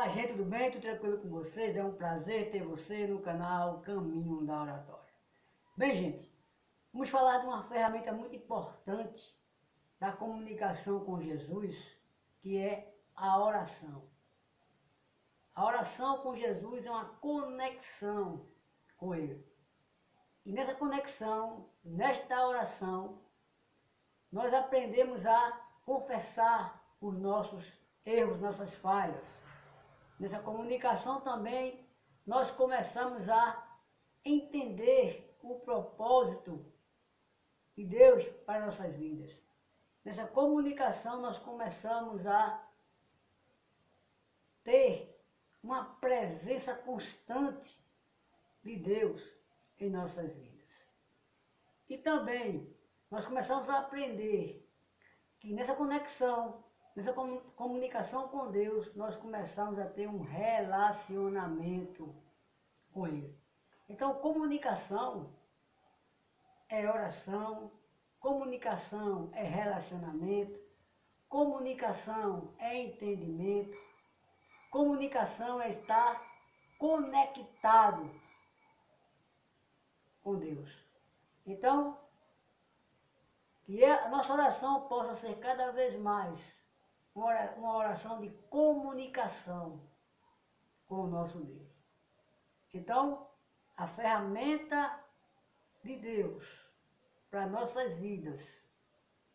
Olá gente, tudo bem? Tudo tranquilo com vocês? É um prazer ter você no canal Caminho da Oratória. Bem gente, vamos falar de uma ferramenta muito importante da comunicação com Jesus, que é a oração. A oração com Jesus é uma conexão com Ele. E nessa conexão, nesta oração, nós aprendemos a confessar os nossos erros, nossas falhas Nessa comunicação também nós começamos a entender o propósito de Deus para nossas vidas. Nessa comunicação nós começamos a ter uma presença constante de Deus em nossas vidas. E também nós começamos a aprender que nessa conexão Nessa comunicação com Deus, nós começamos a ter um relacionamento com Ele. Então, comunicação é oração, comunicação é relacionamento, comunicação é entendimento, comunicação é estar conectado com Deus. Então, que a nossa oração possa ser cada vez mais uma oração de comunicação com o nosso Deus. Então, a ferramenta de Deus para nossas vidas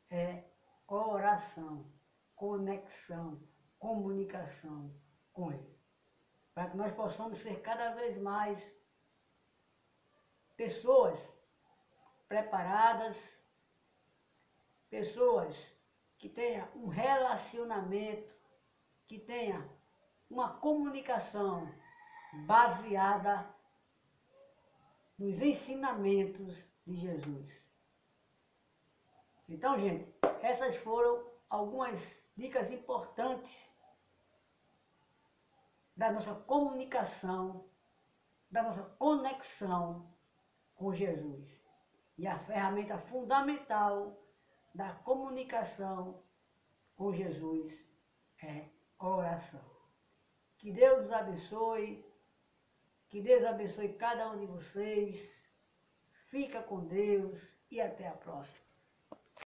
é oração, conexão, comunicação com Ele. Para que nós possamos ser cada vez mais pessoas preparadas, pessoas que tenha um relacionamento, que tenha uma comunicação baseada nos ensinamentos de Jesus. Então, gente, essas foram algumas dicas importantes da nossa comunicação, da nossa conexão com Jesus. E a ferramenta fundamental da comunicação com Jesus é oração. Que Deus os abençoe, que Deus abençoe cada um de vocês. Fica com Deus e até a próxima.